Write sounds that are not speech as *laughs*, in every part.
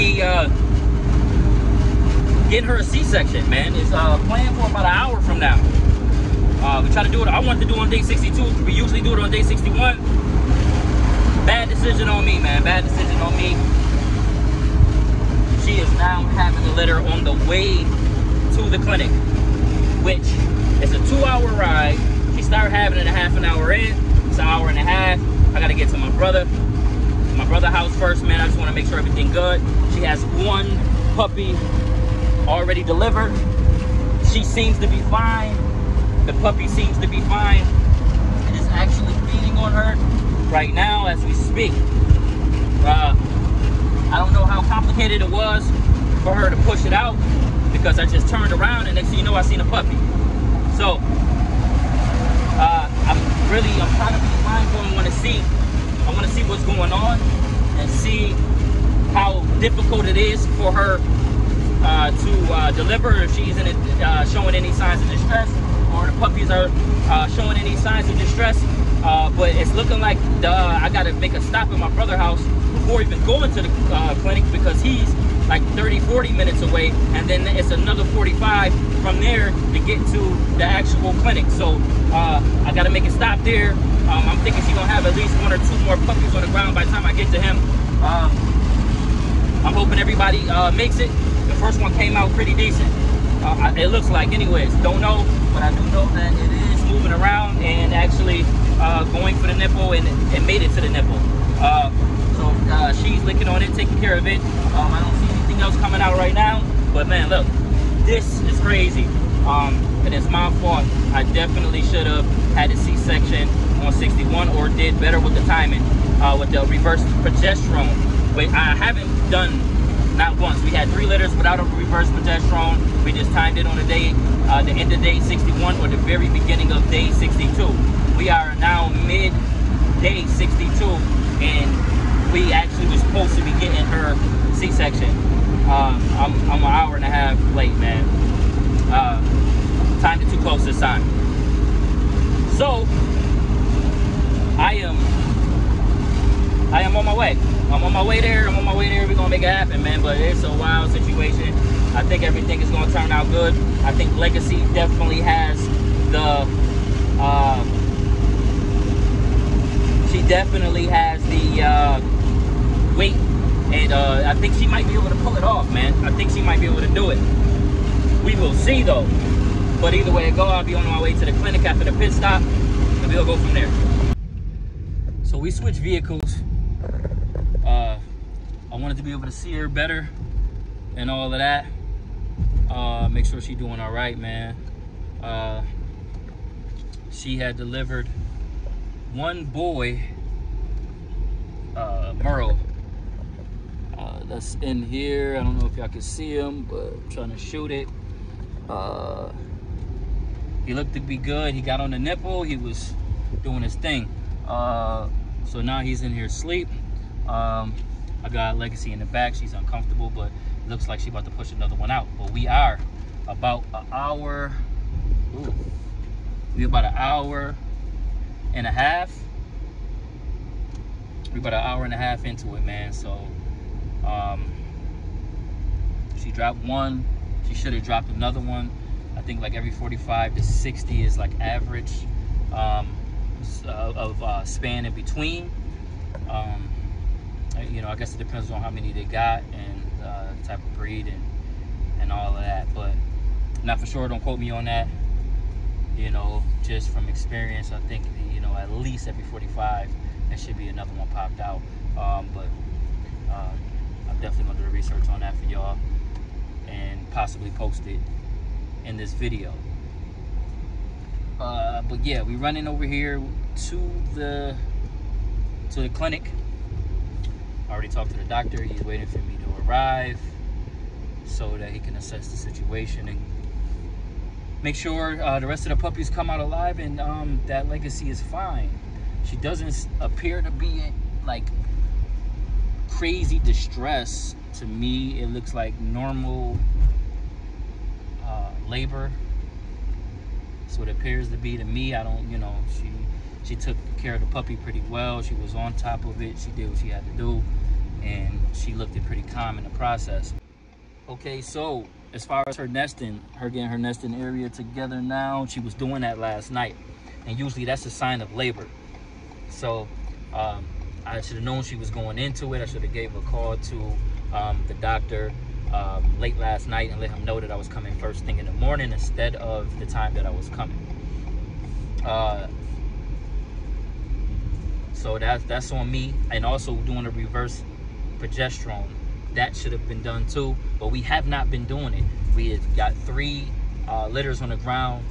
be uh, getting her a C-section, man. It's uh, planned for about an hour from now. Uh, we try to do it. I wanted to do it on day 62. We usually do it on day 61. Bad decision on me, man. Bad decision on me. She is now having the litter on the way to the clinic, which is a two-hour ride. She started having it a half an hour in. It's an hour and a half. I gotta get to my brother, my brother house first, man. I just want to make sure everything good. Has one puppy already delivered. She seems to be fine. The puppy seems to be fine. It is actually feeding on her right now as we speak. Uh, I don't know how complicated it was for her to push it out because I just turned around and next thing you know, I seen a puppy. So, uh, I'm really, I'm trying to be mindful I want to see, I want to see what's going on and see how difficult it is for her uh, to uh, deliver if she's in it, uh, showing any signs of distress or the puppies are uh, showing any signs of distress. Uh, but it's looking like the, I got to make a stop at my brother's house before even going to the uh, clinic because he's like 30, 40 minutes away. And then it's another 45 from there to get to the actual clinic. So uh, I got to make a stop there. Um, I'm thinking she's to have at least one or two more puppies on the ground by the time I get to him. I'm hoping everybody uh, makes it. The first one came out pretty decent. Uh, it looks like anyways. Don't know, but I do know that it is moving around and actually uh, going for the nipple and, and made it to the nipple. Uh, so uh, she's licking on it, taking care of it. Um, I don't see anything else coming out right now. But man, look, this is crazy. Um, and it's my fault. I definitely should have had a C-section on 61 or did better with the timing uh, with the reverse progesterone. But I haven't done not once. We had three litters without a reverse progesterone. We just timed it on the day, uh, the end of day 61 or the very beginning of day 62. We are now mid day 62 and we actually were supposed to be getting her C-section. Uh, I'm, I'm, an hour and a half late, man. Uh, timed it too close this time. So, I am, I am on my way. I'm on my way there. I'm on my way there. We're gonna make it happen, man. But it's a wild situation. I think everything is gonna turn out good. I think Legacy definitely has the. Uh, she definitely has the uh, weight, and uh, I think she might be able to pull it off, man. I think she might be able to do it. We will see, though. But either way it go, I'll be on my way to the clinic after the pit stop, and we'll go from there. So we switch vehicles. Wanted to be able to see her better and all of that. Uh, make sure she's doing all right, man. Uh, she had delivered one boy, uh, Merle. Uh, that's in here. I don't know if y'all can see him, but I'm trying to shoot it. Uh, he looked to be good. He got on the nipple. He was doing his thing. Uh, so now he's in here asleep. Um, I got Legacy in the back. She's uncomfortable, but looks like she's about to push another one out. But we are about an hour. Ooh, we about an hour and a half. We about an hour and a half into it, man. So um, she dropped one. She should have dropped another one. I think like every 45 to 60 is like average um, of uh, span in between. Um, you know, I guess it depends on how many they got and uh, type of breed and and all of that. But not for sure. Don't quote me on that. You know, just from experience, I think you know at least every 45 there should be another one popped out. Um, but uh, I'm definitely gonna do the research on that for y'all and possibly post it in this video. Uh, but yeah, we running over here to the to the clinic. I already talked to the doctor. He's waiting for me to arrive so that he can assess the situation and make sure uh, the rest of the puppies come out alive and um, that legacy is fine. She doesn't appear to be like crazy distress to me. It looks like normal uh, labor. So it appears to be to me. I don't, you know, she she took care of the puppy pretty well. She was on top of it. She did what she had to do, and she looked it pretty calm in the process. Okay, so as far as her nesting, her getting her nesting area together now, she was doing that last night, and usually that's a sign of labor. So um, I should have known she was going into it. I should have gave a call to um, the doctor um, late last night and let him know that I was coming first thing in the morning instead of the time that I was coming. Uh, so that's that's on me, and also doing a reverse progesterone. That should have been done too, but we have not been doing it. We have got three uh, litters on the ground.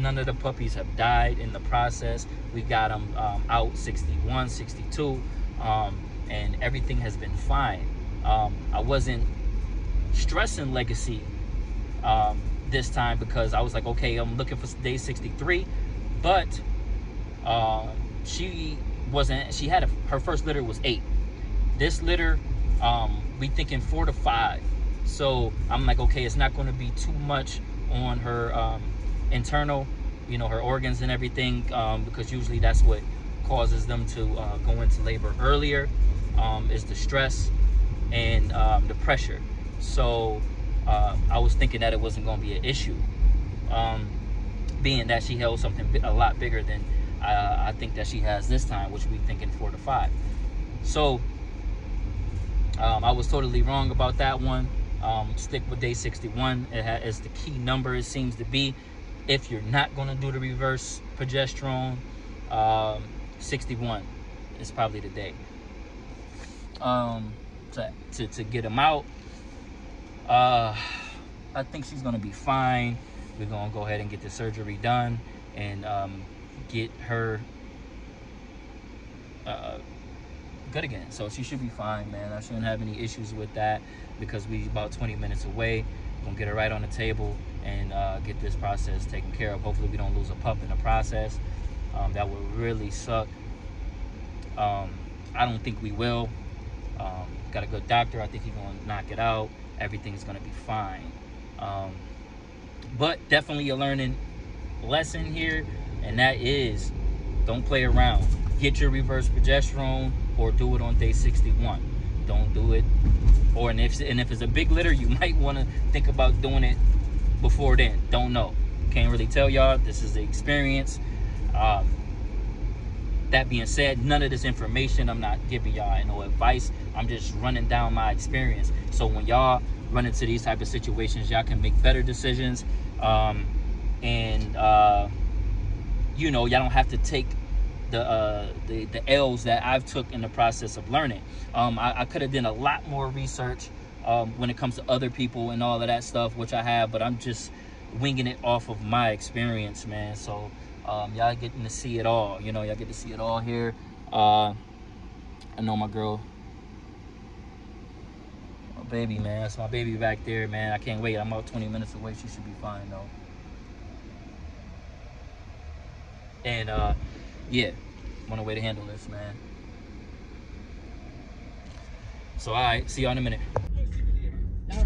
None of the puppies have died in the process. We got them um, out 61, 62, um, and everything has been fine. Um, I wasn't stressing legacy um, this time because I was like, okay, I'm looking for day 63, but uh, she wasn't. She had a, her first litter was eight. This litter, um, we thinking four to five. So I'm like, okay, it's not going to be too much on her um, internal, you know, her organs and everything, um, because usually that's what causes them to uh, go into labor earlier, um, is the stress and um, the pressure. So uh, I was thinking that it wasn't going to be an issue, um, being that she held something a lot bigger than uh, I think that she has this time, which we thinking four to five. So um, I was totally wrong about that one. Um, stick with day 61 It is the key number it seems to be if you're not going to do the reverse progesterone um, 61 is probably the day um, to, to, to get them out uh, I think she's gonna be fine. We're gonna go ahead and get the surgery done and um, get her uh, good again. So she should be fine, man. I shouldn't have any issues with that because we about 20 minutes away. We're gonna get her right on the table and uh, get this process taken care of. Hopefully we don't lose a pup in the process. Um, that would really suck. Um, I don't think we will. Um, got a good doctor. I think he's gonna knock it out everything's gonna be fine. Um, but definitely a learning lesson here, and that is don't play around. Get your reverse progesterone or do it on day 61. Don't do it. Or and if and if it's a big litter, you *laughs* might want to think about doing it before then. Don't know. Can't really tell y'all. This is the experience. Um, that being said, none of this information, I'm not giving y'all no advice. I'm just running down my experience. So when y'all run into these type of situations, y'all can make better decisions. Um, and uh, you know, y'all don't have to take the, uh, the the L's that I've took in the process of learning. Um, I, I could have done a lot more research um, when it comes to other people and all of that stuff, which I have, but I'm just winging it off of my experience, man. So um, y'all getting to see it all. You know, y'all get to see it all here. Uh, I know my girl, my baby, man. That's my baby back there, man. I can't wait. I'm about 20 minutes away. She should be fine, though. And, uh, yeah, I'm on the way to handle this, man. So, all right, see y'all in a minute.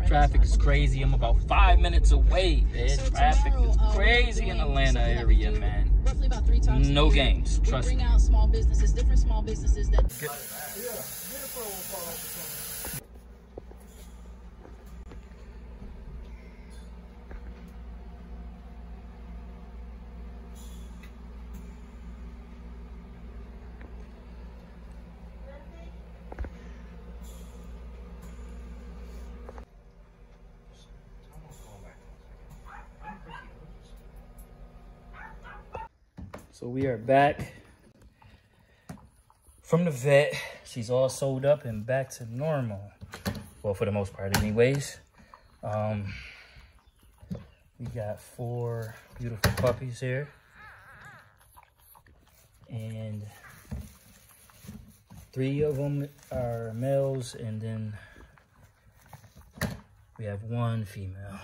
Traffic is crazy. I'm about five minutes away, man. So Traffic tomorrow, is uh, crazy in Atlanta area, man roughly about three times. No games. Trust we bring me. out small businesses, different small businesses that. So we are back from the vet. She's all sewed up and back to normal. Well, for the most part anyways. Um, we got four beautiful puppies here. And three of them are males and then we have one female.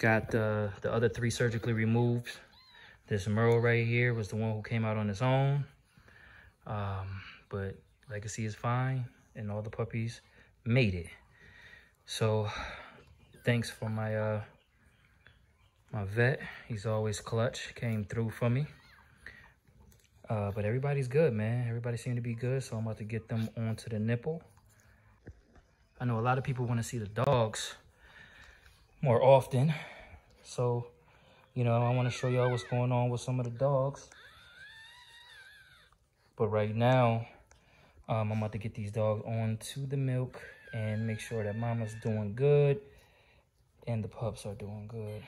Got the, the other three surgically removed. This Merle right here was the one who came out on his own. Um, but Legacy is fine and all the puppies made it. So thanks for my uh my vet. He's always clutch. Came through for me. Uh, but everybody's good, man. Everybody seemed to be good. So I'm about to get them onto the nipple. I know a lot of people want to see the dogs more often. So, you know, I want to show y'all what's going on with some of the dogs. But right now, um, I'm about to get these dogs onto the milk and make sure that mama's doing good and the pups are doing good.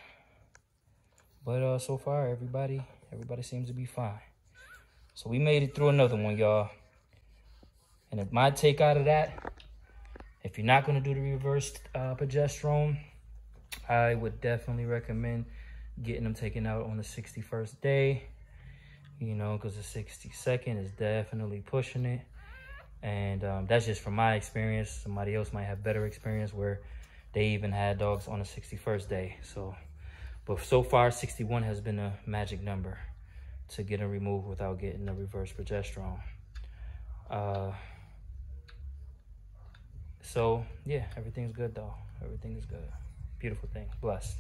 But uh, so far, everybody, everybody seems to be fine. So we made it through another one, y'all. And if my take out of that, if you're not going to do the reverse uh, progesterone, I would definitely recommend getting them taken out on the 61st day. You know, because the 62nd is definitely pushing it. And um, that's just from my experience. Somebody else might have better experience where they even had dogs on the 61st day. So, but so far, 61 has been a magic number to get them removed without getting the reverse progesterone. Uh, so, yeah, everything's good though. Everything is good beautiful thing. Blessed.